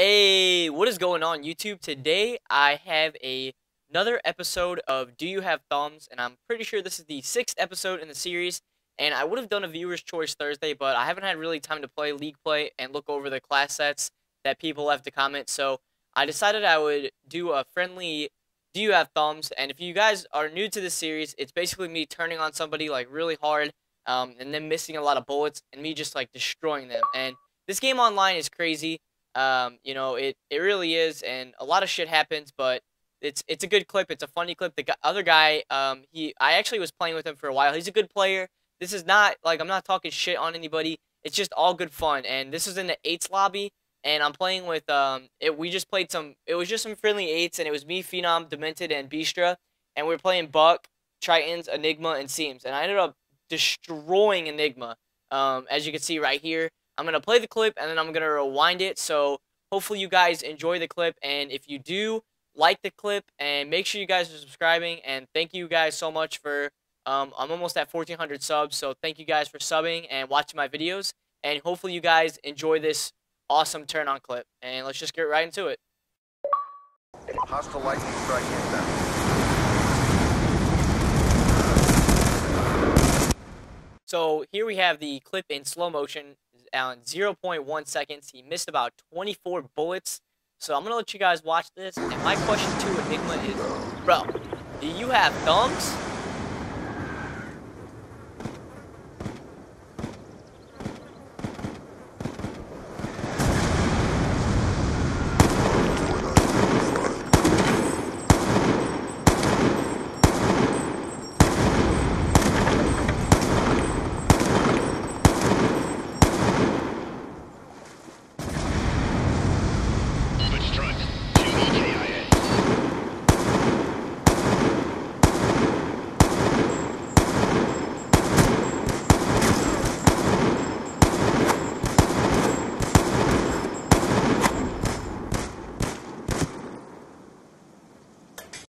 Hey, what is going on YouTube? Today I have a another episode of Do You Have Thumbs? And I'm pretty sure this is the sixth episode in the series. And I would have done a viewer's choice Thursday but I haven't had really time to play league play and look over the class sets that people left to comment. So I decided I would do a friendly Do You Have Thumbs? And if you guys are new to this series it's basically me turning on somebody like really hard um, and then missing a lot of bullets and me just like destroying them. And this game online is crazy um, you know, it, it really is, and a lot of shit happens, but it's it's a good clip. It's a funny clip. The other guy, um, he I actually was playing with him for a while. He's a good player. This is not like I'm not talking shit on anybody. It's just all good fun. And this is in the eights lobby, and I'm playing with um. It, we just played some. It was just some friendly eights, and it was me, Phenom, Demented, and Bistra, and we were playing Buck, Tritons, Enigma, and Seams, and I ended up destroying Enigma. Um, as you can see right here. I'm going to play the clip and then I'm going to rewind it. So hopefully you guys enjoy the clip. And if you do, like the clip and make sure you guys are subscribing. And thank you guys so much for, um, I'm almost at 1,400 subs. So thank you guys for subbing and watching my videos. And hopefully you guys enjoy this awesome turn on clip. And let's just get right into it. Hostile lightning strike inbound. So here we have the clip in slow motion on 0.1 seconds. He missed about 24 bullets. So I'm going to let you guys watch this. And my question to Enigma is, bro, do you have thumbs?